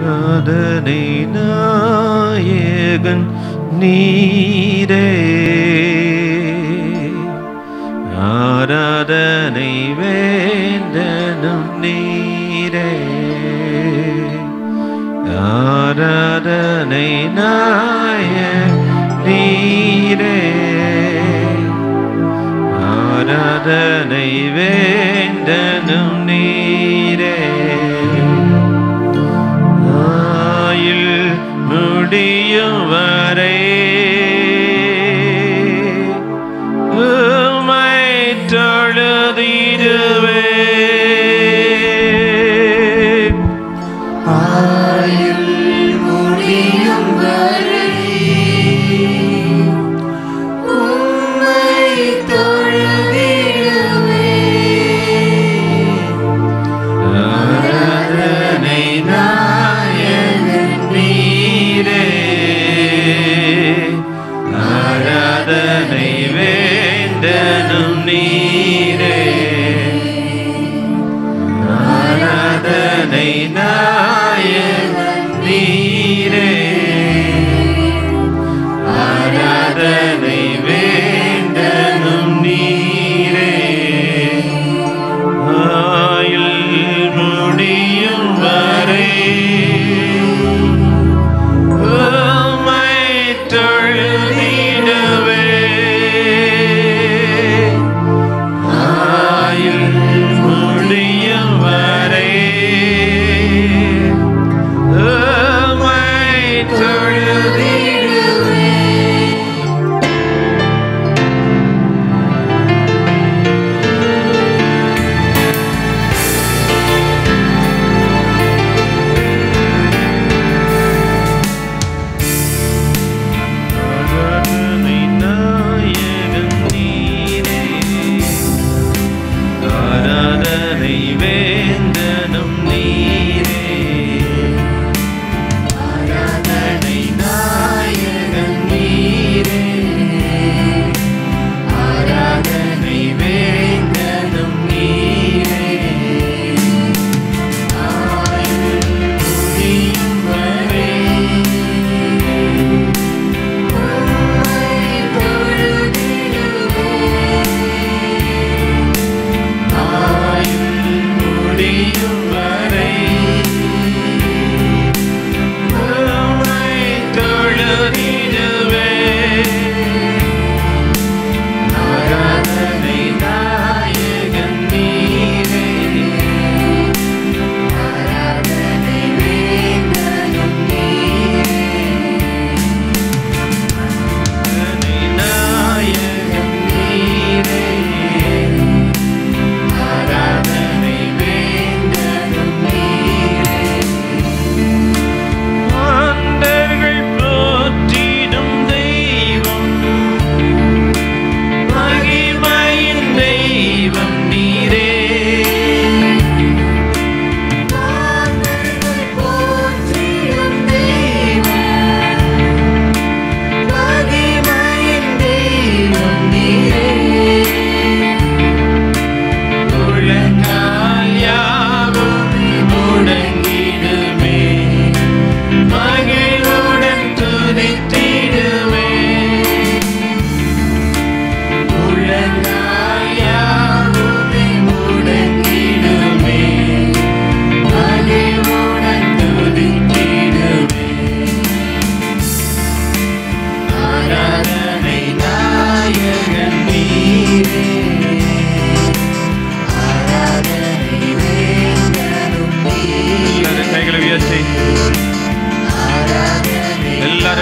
ஆராதனை நாயகன் நீரே ஆராதனை வேண்டனும் நீரே ஆராதனை நான் ஆயில் முடியும் வரை.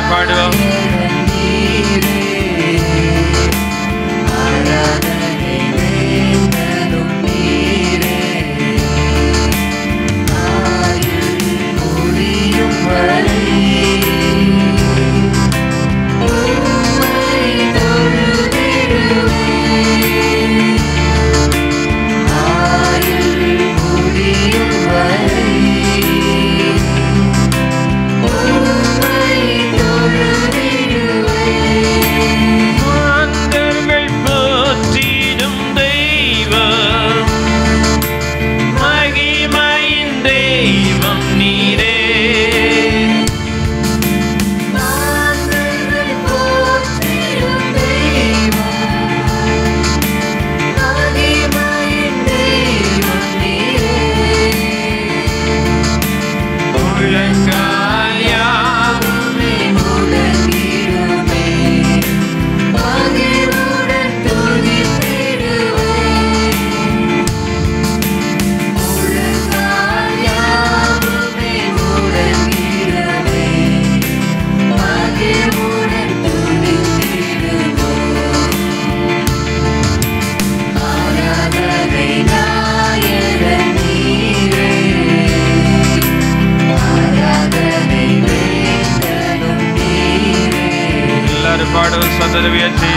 Carnival. പാടുക സദരവിയച്ചി